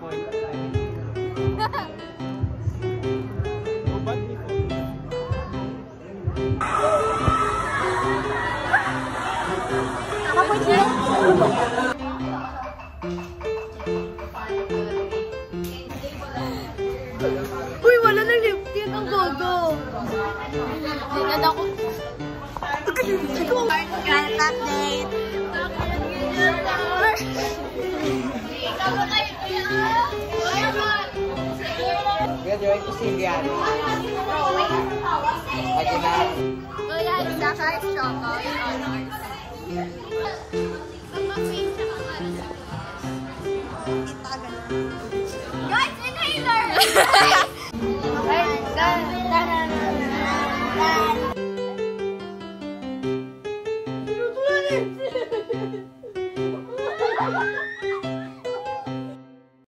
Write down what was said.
waffle. Ubad ni po. Uy, wala na lip tint ang gogo. Tingnan ako. Grand update. Joy Pusilian. Aguilar. Kuya, isa ka is Choco in honors. Guys, inhaler! Guys, guys,